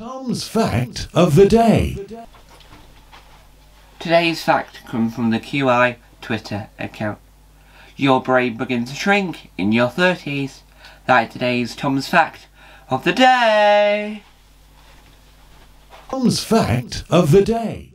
Tom's fact of the day. Today's fact comes from the QI Twitter account. Your brain begins to shrink in your 30s. That today's Tom's fact of the day. Tom's fact of the day.